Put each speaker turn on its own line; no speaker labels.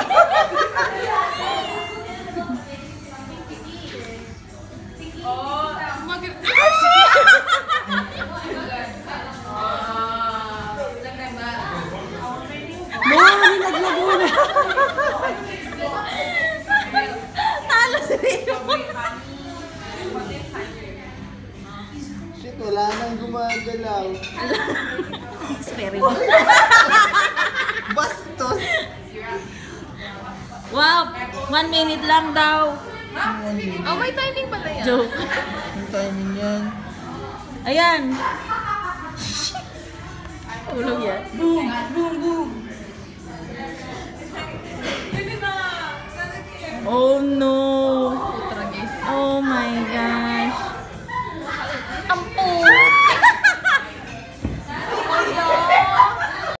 Talo si Rio.
Shit, wala nang gumagalaw.
Experiment.
Bastos!
Wow! One minute lang daw.
Oh, may timing pala yan.
Joke.
Ang timing yan.
Ayan. Tulog yan. Boom! Boom! Boom! Oh no! Oh my God!